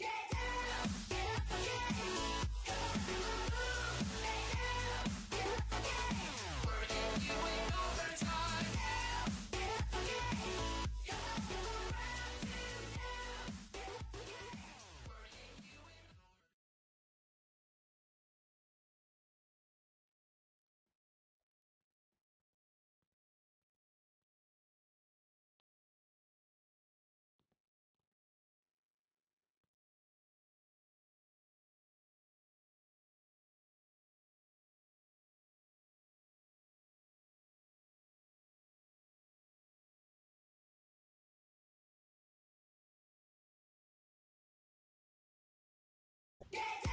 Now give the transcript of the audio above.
Get Yeah,